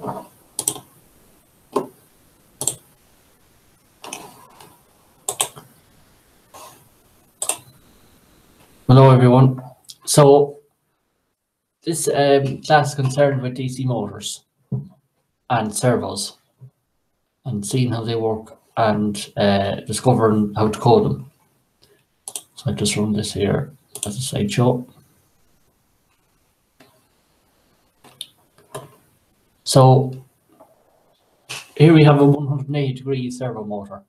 Hello everyone. So this um, class concerned with DC motors and servos and seeing how they work and uh, discovering how to code them. So I just run this here as a slideshow. So here we have a 180 degree servo motor.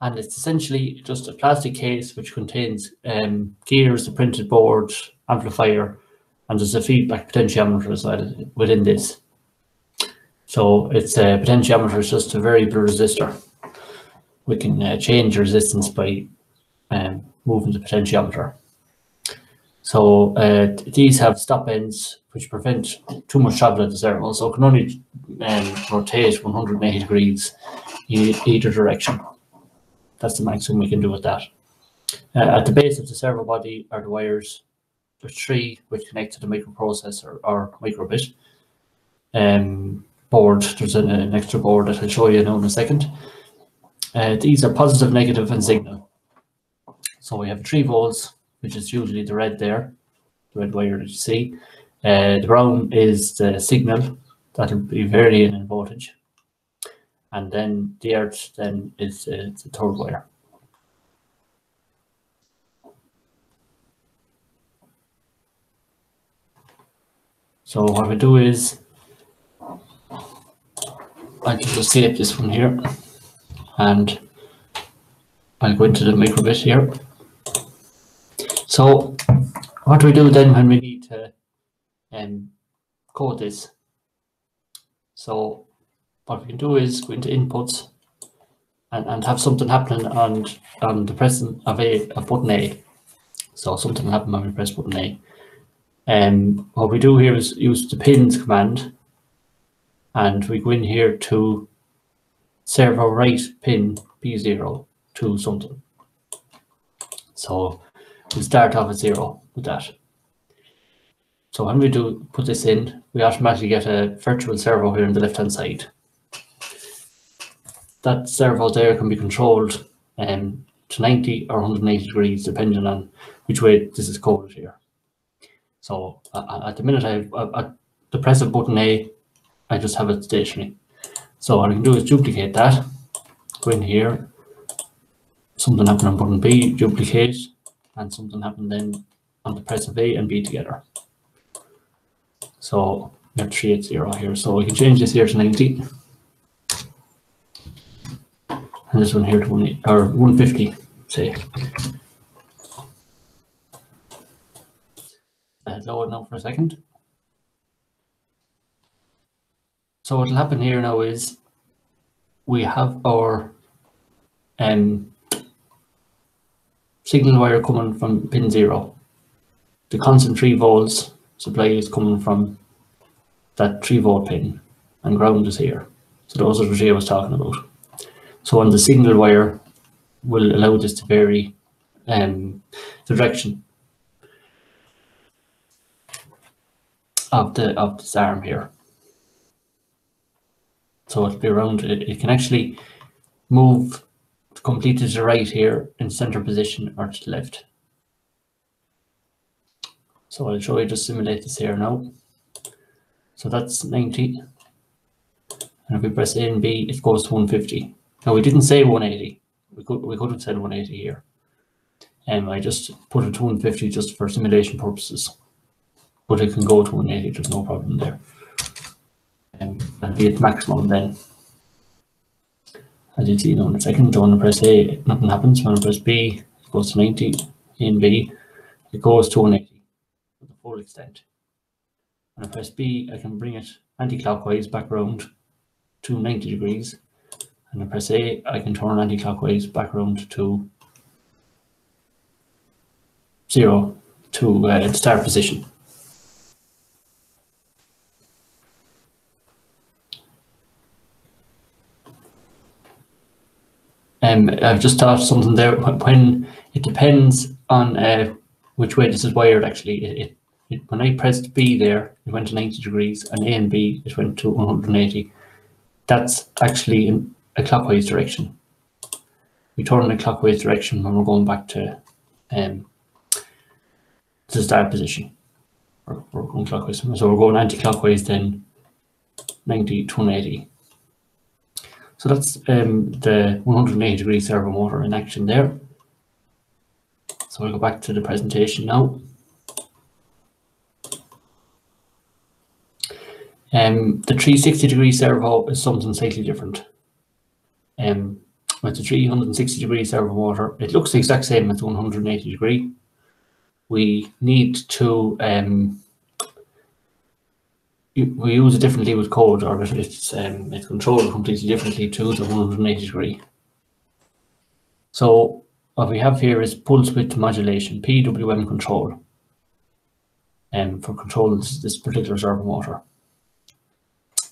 And it's essentially just a plastic case which contains um, gears, a printed board, amplifier, and there's a feedback potentiometer within this. So it's a potentiometer is just a variable resistor. We can uh, change resistance by um, moving the potentiometer. So uh, these have stop ends which prevent too much travel at the servo. So it can only um, rotate 180 degrees in either direction. That's the maximum we can do with that. Uh, at the base of the servo body are the wires. There's three which connect to the microprocessor or microbit. Um, board, there's an, an extra board that I'll show you now in a second. Uh, these are positive, negative, and signal. So we have three volts, which is usually the red there, the red wire that you see. Uh, the brown is the signal, that'll be varying in voltage. And then the earth then is uh, the third wire. So what we do is, I can just save this one here, and I'll go into the microbit here. So what do we do then when we need to um, code this? So what we can do is go into inputs and, and have something happening on, on the pressing of a of button A. So something will happen when we press button A. And um, what we do here is use the pins command and we go in here to servo write pin P0 to something. So we start off at zero with that. So when we do put this in, we automatically get a virtual servo here on the left hand side. That servo there can be controlled um, to 90 or 180 degrees depending on which way this is coded here. So uh, at the minute I, uh, at the press of button A, I just have it stationary. So what I can do is duplicate that, go in here, something happened on button B, duplicate, and something happened then on the press of A and B together. So we have 380 here. So we can change this here to 90. And this one here to one, or 150, say. Uh, lower now for a second. So what will happen here now is we have our um, signal wire coming from pin zero. The constant 3 volts supply is coming from that 3 volt pin and ground is here. So those are three I was talking about. So on the signal wire will allow this to vary um, the direction of the of this arm here. So it'll be around, it, it can actually move completely to the right here in center position or to the left. So I'll show you just simulate this here now. So that's 90. And if we press A and B, it goes to 150. Now we didn't say 180. We could we could have said 180 here. And um, I just put it to 150 just for simulation purposes. But it can go to 180, there's no problem there. And um, that'll be at maximum then. As you see in a second, I press A, nothing happens. When I press B, it goes to 90. A and B, it goes to 180 to the full extent. When I press B, I can bring it anti-clockwise back around to 90 degrees and I press A, I can turn anti-clockwise back around to zero to uh, start position. Um, I've just thought something there when it depends on uh, which way this is wired actually it, it it, when I pressed B there, it went to 90 degrees, and A and B, it went to 180. That's actually in a clockwise direction. We turn in a clockwise direction when we're going back to um, the start position. We're, we're going clockwise, so we're going anti-clockwise then 90 to 180. So that's um, the 180 degree servo motor in action there. So we'll go back to the presentation now. Um, the 360 degree servo is something slightly different. Um, with the 360 degree servo motor, it looks the exact same as the 180 degree. We need to um, we use a different with code, or it's um, it's controlled completely differently to the 180 degree. So what we have here is pulse width modulation, PWM control, um, for controlling this, this particular servo motor.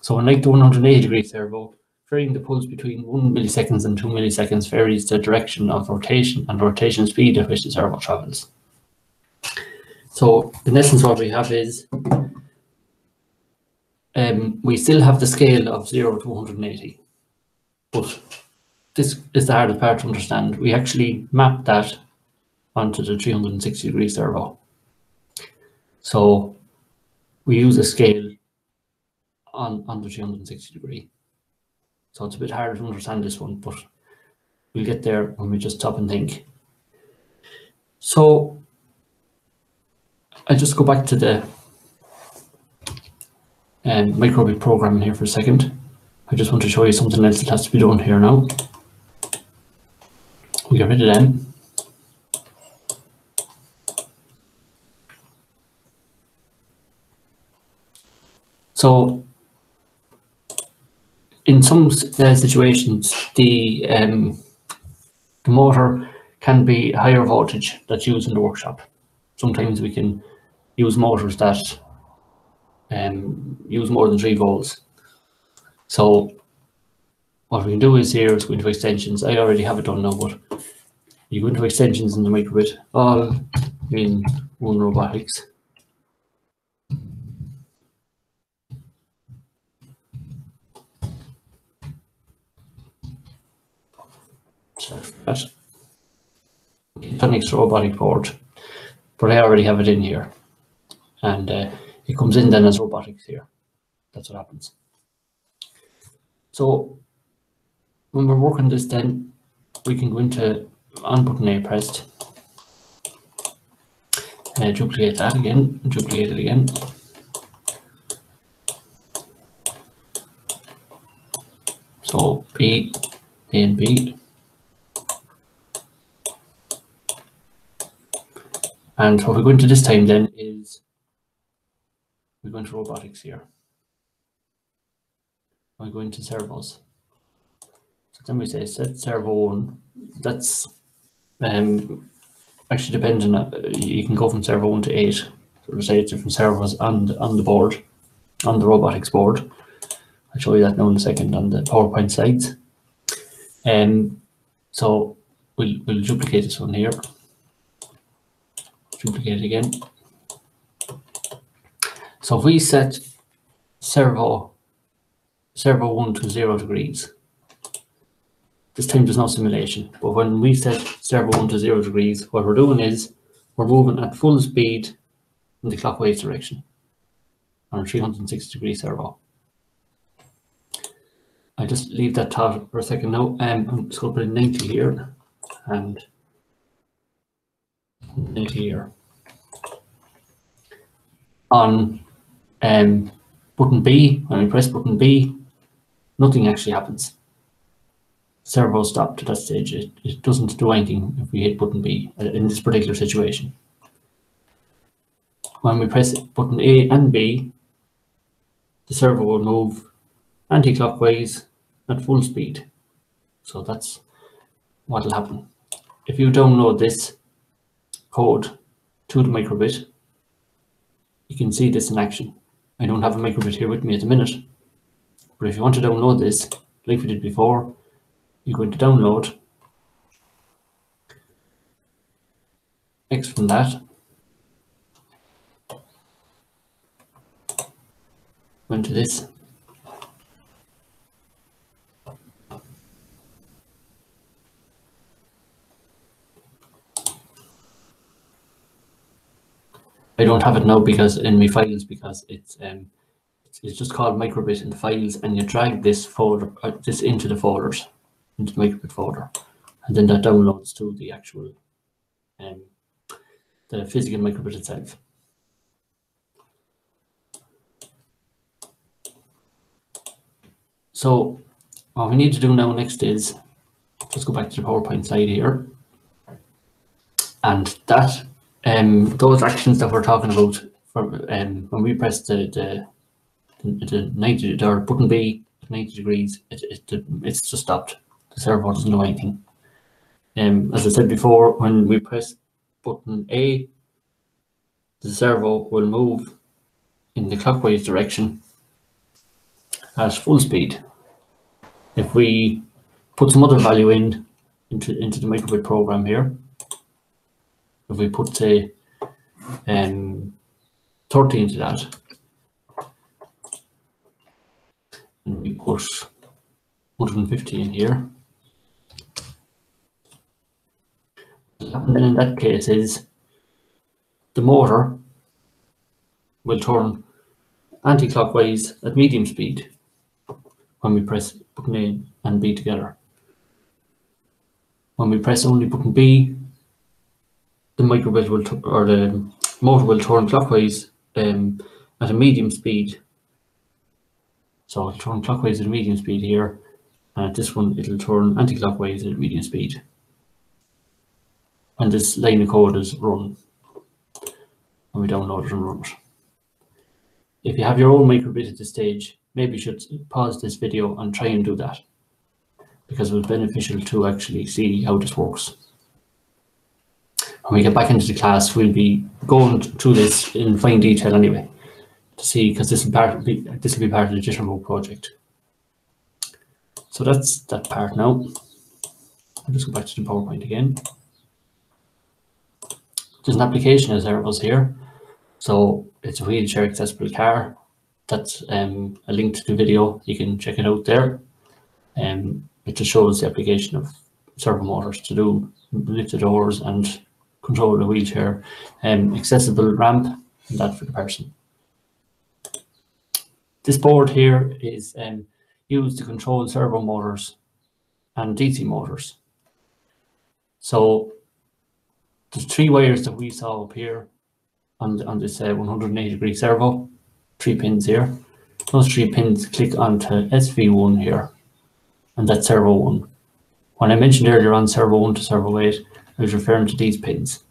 So unlike the 180 degree servo, varying the pulse between 1 milliseconds and 2 milliseconds varies the direction of rotation and rotation speed at which the servo travels. So in essence what we have is um, we still have the scale of 0 to 180. But this is the hardest part to understand. We actually map that onto the 360 degree servo. So we use a scale on, on the 360 degree. So it's a bit harder to understand this one, but we'll get there when we just stop and think. So I'll just go back to the um, microbit programming here for a second. I just want to show you something else that has to be done here now. We get rid of them. So in some uh, situations, the, um, the motor can be higher voltage that's used in the workshop. Sometimes we can use motors that um, use more than three volts. So what we can do is here is go into extensions. I already have it done now, but you go into extensions in the microbit, all in one robotics. that. Phonics robotic board, but I already have it in here. And uh, it comes in then as robotics here. That's what happens. So when we're working this then, we can go into on button A pressed, uh, duplicate that again, duplicate it again. So B, A and B. And what we're going to this time then is we go into robotics here. We go into servos. So then we say set servo one. That's um, actually depending on, you can go from servo one to eight. So there's eight different servos on, on the board, on the robotics board. I'll show you that now in a second on the PowerPoint slides. Um, so we'll, we'll duplicate this one here. Duplicate it again. So if we set servo servo one to zero degrees, this time there's no simulation, but when we set servo one to zero degrees, what we're doing is we're moving at full speed in the clockwise direction on a 360 degree servo. I just leave that thought for a second now. Um, I'm just going to put 90 here and 90 here. On um, button B, when we press button B, nothing actually happens. Servo stopped at that stage. It, it doesn't do anything if we hit button B uh, in this particular situation. When we press button A and B, the servo will move anti-clockwise at full speed. So that's what will happen. If you download this code to the microbit, you can see this in action. I don't have a microbit here with me at the minute. But if you want to download this, like we did before, you go to download, X from that, into this, don't have it now because in my files because it's um it's, just called microbit in the files and you drag this folder uh, this into the folders into the microbit folder and then that downloads to the actual um the physical microbit itself. So what we need to do now next is just go back to the PowerPoint slide here. And that um those actions that we're talking about for um when we press the the, the, the 90 or button B 90 degrees it, it it's just stopped. The servo doesn't do anything. Um as I said before, when we press button A, the servo will move in the clockwise direction at full speed. If we put some other value in into, into the microbit program here, if we put say um, 30 into that, and we put 150 in here, and then in that case is the motor will turn anti-clockwise at medium speed when we press button A and B together. When we press only button B, the microbit will or the motor will turn clockwise um, at a medium speed. So it'll turn clockwise at a medium speed here, and at this one it'll turn anti-clockwise at a medium speed. And this line of code is run. And we download it and run it. If you have your own microbit at this stage, maybe you should pause this video and try and do that because it was beneficial to actually see how this works. When we get back into the class, we'll be going through this in fine detail anyway to see because this will be, this will be part of the Jitterbug project. So that's that part now. I'll just go back to the PowerPoint again. There's an application as there was here. So it's a wheelchair accessible car. That's um, a link to the video. You can check it out there. Um, it just shows the application of servo motors to do lift the doors and control the wheelchair, um, accessible ramp, and that for the person. This board here is um, used to control servo motors and DC motors. So there's three wires that we saw up here on, on this uh, 180 degree servo, three pins here. Those three pins click onto SV1 here, and that's servo 1. When I mentioned earlier on servo 1 to servo 8, Was referring to these pins.